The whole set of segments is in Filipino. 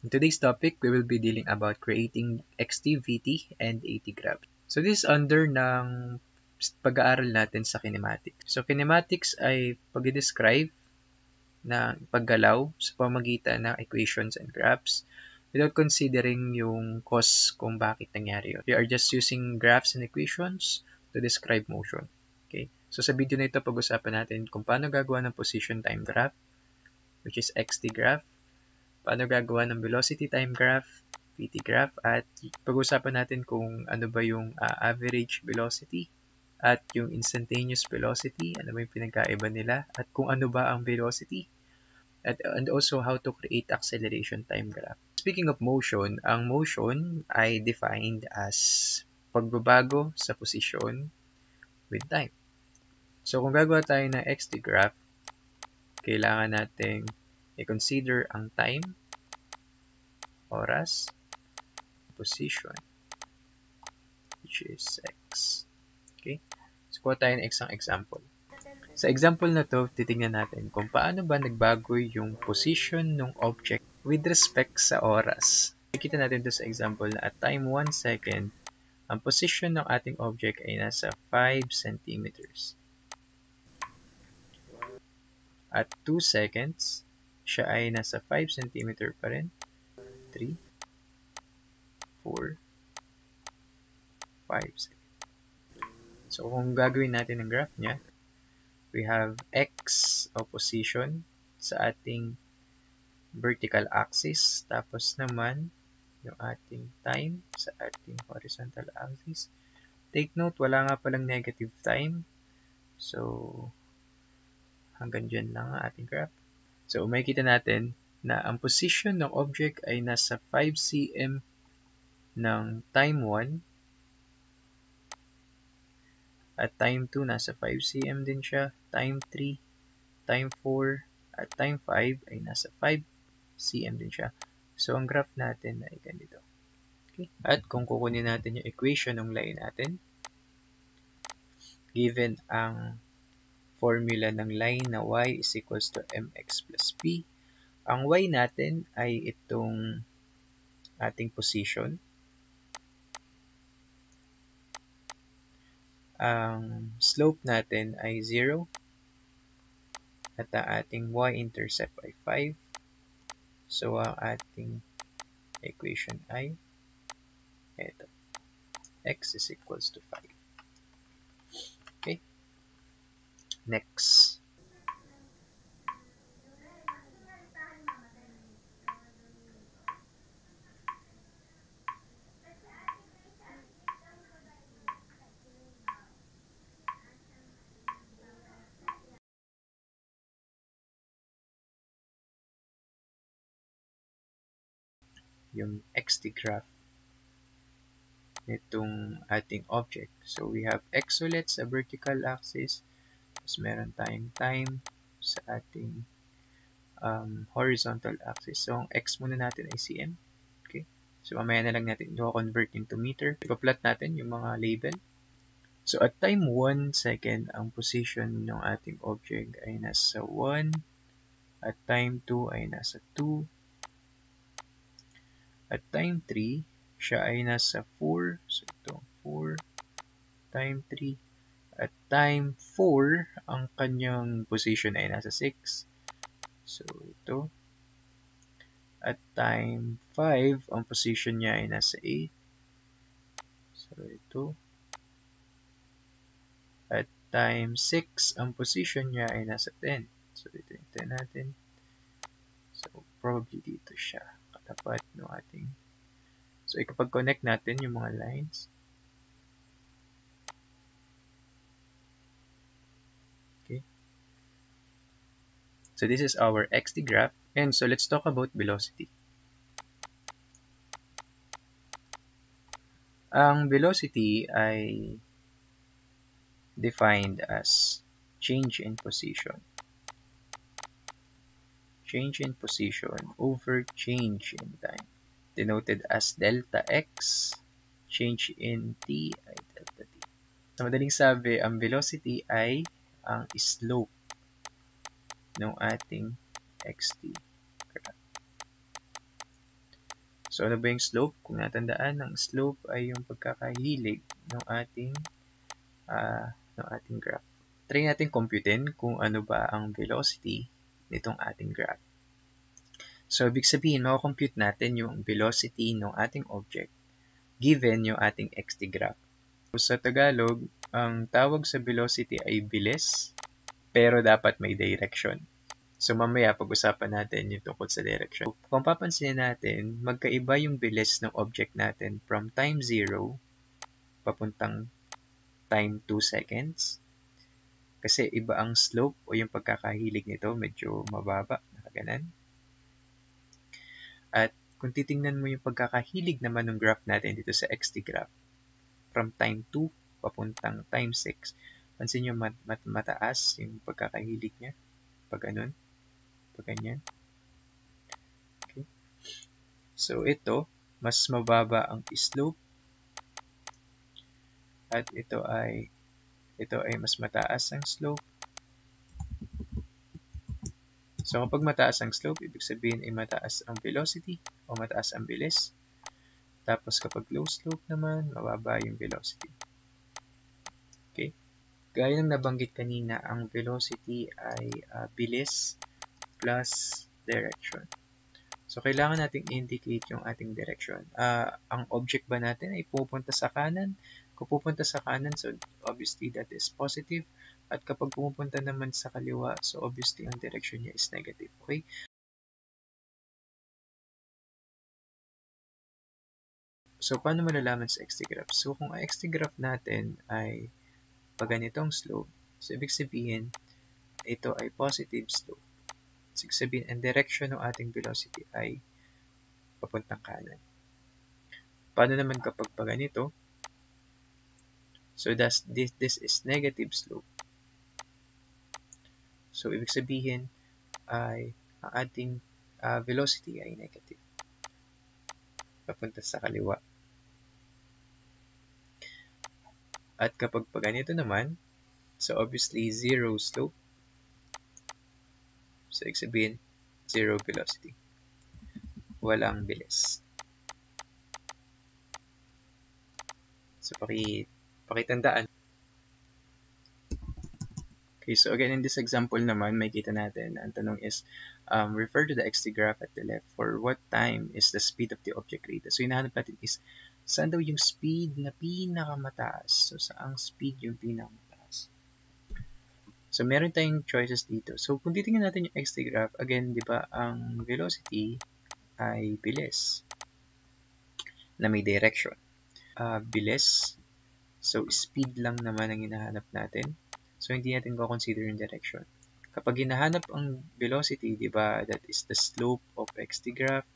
In today's topic, we will be dealing about creating VT, and AT graph. So this is under ng pag-aaral natin sa kinematics. So kinematics ay pag-describe ng paggalaw sa pamagitan ng equations and graphs without considering yung cause kung bakit nangyari yun. We are just using graphs and equations to describe motion. Okay? So sa video na ito, pag-usapan natin kung paano gagawa ng position time graph, which is XT graph, paano gagawa ng velocity time graph, PT graph, at pag-usapan natin kung ano ba yung uh, average velocity at yung instantaneous velocity, ano ba yung pinagkaiba nila, at kung ano ba ang velocity, at, and also how to create acceleration time graph. Speaking of motion, ang motion ay defined as pagbabago sa posisyon with time. So kung gagawa tayo ng XT graph, kailangan nating i-consider ang time, oras, position, which is x. Okay? So, kuha tayo ng isang example. Sa example na to, titingnan natin kung paano ba nagbago yung position ng object with respect sa oras. Kita natin to sa example na at time 1 second, ang position ng ating object ay nasa 5 centimeters. At 2 seconds, siya ay nasa 5 cm pa rin. 3, 4, 5 cm. So, kung gagawin natin ang graph niya, we have x o position sa ating vertical axis. Tapos naman, yung ating time sa ating horizontal axis. Take note, wala nga palang negative time. So, hanggang dyan lang ang ating graph. So, makikita natin na ang position ng object ay nasa 5 cm ng time 1 at time 2 nasa 5 cm din siya, time 3, time 4 at time 5 ay nasa 5 cm din siya. So, ang graph natin ay ganito. Okay? At kung kukunin natin yung equation ng line natin, given ang formula ng line na y is equals to mx plus p. Ang y natin ay itong ating position. Ang slope natin ay 0. At ang ating y-intercept ay 5. So, ang ating equation ay ito. x is equals to 5. Okay? Next. Yung XT graph nitong ating object. So, we have x ulit sa vertical axis tapos meron tayong time sa ating um, horizontal axis. So, ang x muna natin ay cm. Okay? So, mamaya na lang natin ito convert into meter. Ipa-plot natin yung mga label. So, at time 1 second, ang position ng ating object ay nasa 1. At time 2 ay nasa 2. At time 3, siya ay nasa 4. So, ito, 4. Time 3 at time 4, ang kanyang position ay nasa 6. So, ito. At time 5, ang position niya ay nasa 8. So, ito. At time 6, ang position niya ay nasa 10. So, ito yung 10 natin. So, probably dito siya. Katapat ng ating. So, ikapag-connect natin yung mga lines. So this is our xt graph. And so let's talk about velocity. Ang velocity ay defined as change in position. Change in position over change in time. Denoted as delta x, change in t ay delta t. Sa madaling sabi, ang velocity ay ang slope ng ating xt. So, ano ba yung slope? Kung natandaan, ang slope ay yung pagkakahilig ng ating uh, ng ating graph. Try natin computein kung ano ba ang velocity nitong ating graph. So, ibig sabihin, makakompute natin yung velocity ng ating object given yung ating xt graph. So, sa Tagalog, ang tawag sa velocity ay bilis, pero dapat may direction. So, mamaya pag-usapan natin yung tungkol sa direction. Kung papansin natin, magkaiba yung bilis ng object natin from time 0 papuntang time 2 seconds. Kasi iba ang slope o yung pagkakahilig nito, medyo mababa, nakaganan. At kung titingnan mo yung pagkakahilig naman ng graph natin dito sa xt graph, from time 2 papuntang time 6, pansin nyo mat mat mataas yung pagkakahilig niya. Pag ganun. Pag ganyan. Okay. So, ito, mas mababa ang slope. At ito ay ito ay mas mataas ang slope. So, kapag mataas ang slope, ibig sabihin ay mataas ang velocity o mataas ang bilis. Tapos, kapag low slope naman, mababa yung velocity. Okay? Gaya ng nabanggit kanina, ang velocity ay uh, bilis plus direction. So, kailangan nating indicate yung ating direction. Uh, ang object ba natin ay pupunta sa kanan? Pupunta sa kanan, so obviously that is positive. At kapag pumupunta naman sa kaliwa, so obviously ang direction niya is negative. Okay? So, paano malalaman sa xt graph? So, kung ang xt graph natin ay pag ganitong slope, so ibig sabihin, ito ay positive slope. So, ibig sabihin, ang direction ng ating velocity ay papuntang kanan. Paano naman kapag pa ganito? So, thus, this, this is negative slope. So, ibig sabihin ay ang ating uh, velocity ay negative. Papunta sa kaliwa. At kapag pa ganito naman, so obviously zero slope. So, ibig sabihin, zero velocity. Walang bilis. So, paki, pakitandaan Okay, so again, in this example naman, may kita natin, ang tanong is, um, refer to the xt graph at the left for what time is the speed of the object rated. So, hinahanap natin is, saan daw yung speed na pinakamataas? So, saang speed yung pinakamataas? So, meron tayong choices dito. So, kung titingnan natin yung xt graph, again, di ba, ang velocity ay bilis na may direction. Uh, bilis, so speed lang naman ang hinahanap natin. So, hindi natin ko-consider yung direction. Kapag hinahanap ang velocity, di ba, that is the slope of xt graph,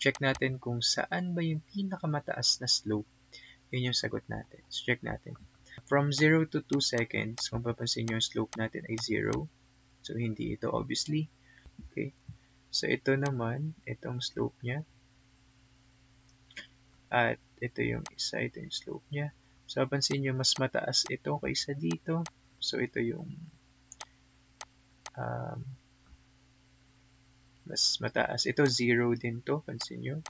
check natin kung saan ba yung pinakamataas na slope. Yun yung sagot natin. So, check natin. From 0 to 2 seconds, kung papansin nyo, yung slope natin ay 0. So, hindi ito, obviously. Okay. So, ito naman, itong slope niya. At ito yung isa, ito yung slope niya. So, papansin nyo, mas mataas ito kaysa dito. So, ito yung um, mas mataas. Ito, 0 din to. Pansin nyo.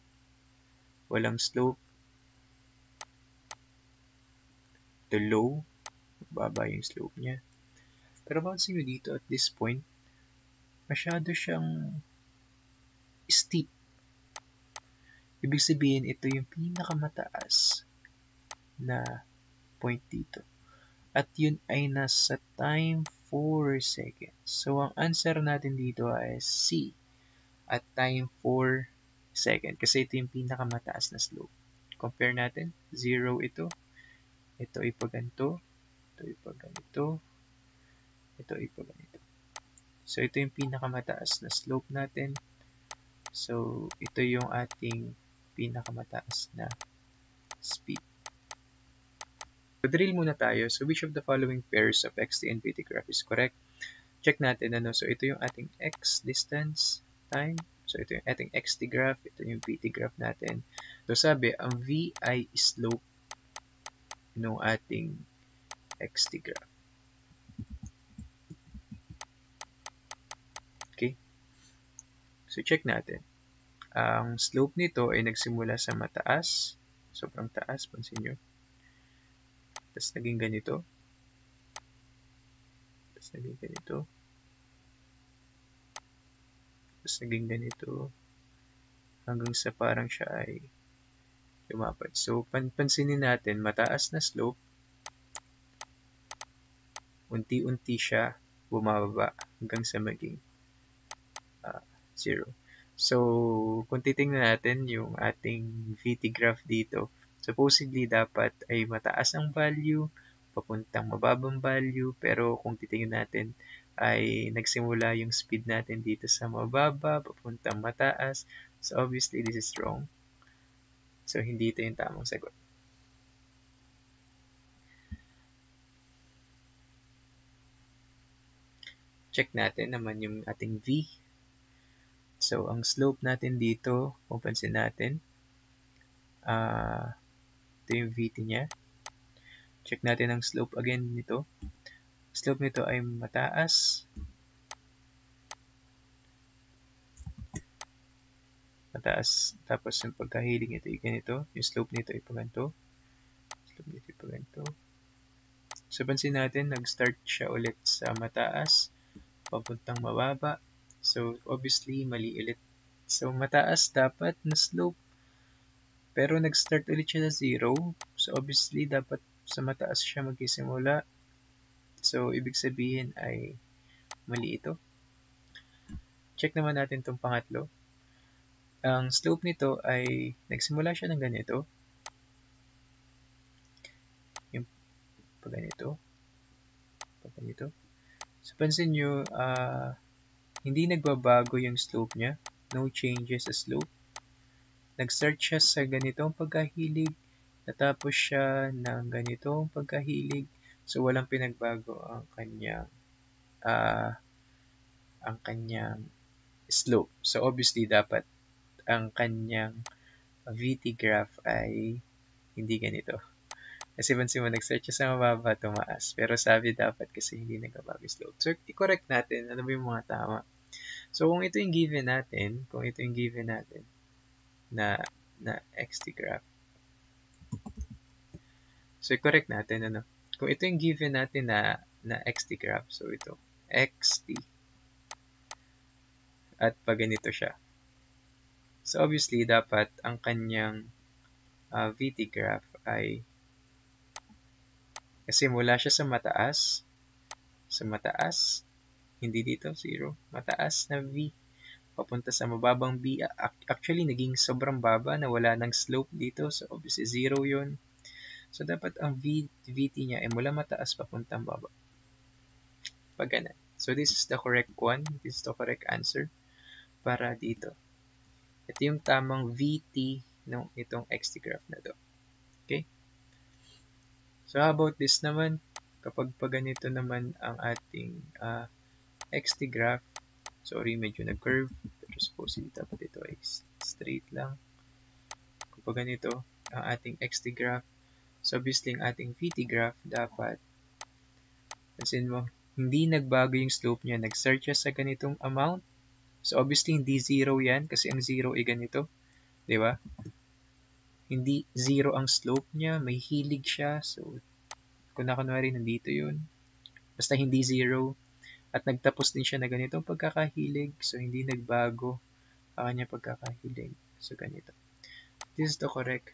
Walang slope. Ito, low. Baba yung slope niya. Pero pansin nyo dito, at this point, masyado siyang steep. Ibig sabihin, ito yung pinakamataas na point dito. At yun ay nasa time 4 seconds. So, ang answer natin dito ay C. At time 4 seconds. Kasi ito yung pinakamataas na slope. Compare natin. 0 ito. Ito ay pag ganito. Ito ay pag ganito. Ito ay pag ganito. So, ito yung pinakamataas na slope natin. So, ito yung ating pinakamataas na speed. So, drill muna tayo. So, which of the following pairs of xt and vt graph is correct? Check natin. Ano? So, ito yung ating x distance time. So, ito yung ating xt graph. Ito yung vt graph natin. So, sabi, ang v ay slope ng ating xt graph. Okay? So, check natin. ang slope nito ay nagsimula sa mataas. Sobrang taas, pansin nyo. Tapos naging ganito. Tapos naging ganito. Tapos naging ganito. Hanggang sa parang siya ay lumapad. So, pan pansinin natin, mataas na slope. Unti-unti siya bumababa hanggang sa maging uh, zero. So, kung titingnan natin yung ating VT graph dito, supposedly dapat ay mataas ang value, papuntang mababang value, pero kung titingnan natin ay nagsimula yung speed natin dito sa mababa, papuntang mataas. So, obviously, this is wrong. So, hindi ito yung tamang sagot. check natin naman yung ating V. So, ang slope natin dito, kung pansin natin, uh, ito yung VT niya. Check natin ang slope again nito. Slope nito ay mataas. Mataas. Tapos yung pagkahiling ito ay ganito. Yung slope nito ay paganto. Slope nito ay paganto. So, pansin natin, nag-start siya ulit sa mataas papuntang mababa. So, obviously, mali ulit. So, mataas dapat na slope. Pero nag-start ulit siya sa zero. So, obviously, dapat sa mataas siya magsisimula. So, ibig sabihin ay mali ito. Check naman natin itong pangatlo. Ang slope nito ay nagsimula siya ng ganito. Yung pag ganito. Pag ganito. So, pansin nyo, uh, hindi nagbabago yung slope niya. No changes sa slope. Nag-start siya sa ganitong pagkahilig. Natapos siya ng ganitong pagkahilig. So, walang pinagbago ang kanyang uh, ang kanyang slope. So, obviously, dapat ang kanyang VT graph ay hindi ganito. Kasi pansin mo, nag-search siya sa mababa, tumaas. Pero sabi dapat kasi hindi nagbabago slope. So, i-correct natin. Ano ba yung mga tama? So, kung ito yung given natin, kung ito yung given natin, na, na XT graph. So, i-correct natin, ano? Kung ito yung given natin na, na XT graph, so ito, XT. At pag ganito siya. So, obviously, dapat ang kanyang uh, VT graph ay kasi mula siya sa mataas, sa mataas, hindi dito, zero, mataas na V, papunta sa mababang B. Actually, naging sobrang baba na wala ng slope dito. So, obviously, zero yun. So, dapat ang v, VT niya ay mula mataas papuntang baba. Pag ganun. So, this is the correct one. This is the correct answer para dito. Ito yung tamang VT ng itong XT graph na to. Okay? So, how about this naman? Kapag pa ganito naman ang ating uh, xt graph, sorry, medyo nag-curve, pero supposedly dapat ito ay straight lang. Kapag ganito ang ating xt graph, so obviously ang ating vt graph dapat, pansin mo, hindi nagbago yung slope niya. Nag-start siya sa ganitong amount. So, obviously, hindi zero yan kasi ang zero ay ganito. Di ba? hindi zero ang slope niya, may hilig siya. So, kung na nandito yun, basta hindi zero, at nagtapos din siya na ganitong pagkakahilig, so hindi nagbago ang kanya pagkakahilig. So, ganito. This is the correct